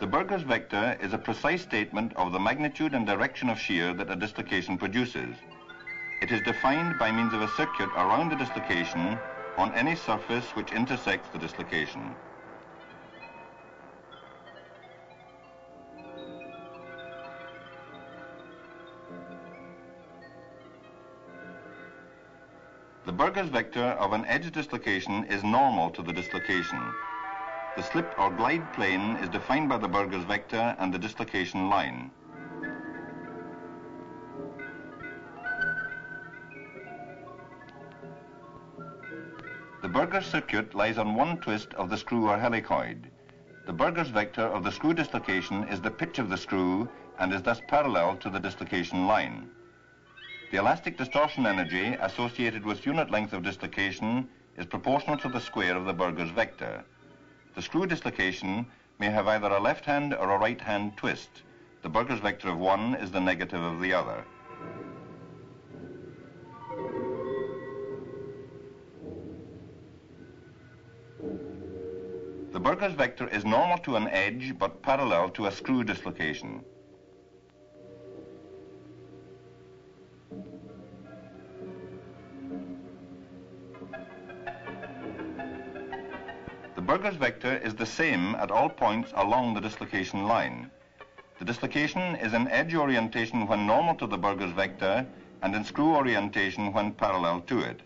The Burgers vector is a precise statement of the magnitude and direction of shear that a dislocation produces. It is defined by means of a circuit around the dislocation on any surface which intersects the dislocation. The Burgers vector of an edge dislocation is normal to the dislocation. The slip or glide plane is defined by the Burgers vector and the dislocation line. The Burgers circuit lies on one twist of the screw or helicoid. The Burgers vector of the screw dislocation is the pitch of the screw and is thus parallel to the dislocation line. The elastic distortion energy associated with unit length of dislocation is proportional to the square of the Burgers vector. The screw dislocation may have either a left hand or a right hand twist. The Burgers vector of one is the negative of the other. The Burgers vector is normal to an edge but parallel to a screw dislocation. Burgers vector is the same at all points along the dislocation line. The dislocation is in edge orientation when normal to the Burgers vector and in screw orientation when parallel to it.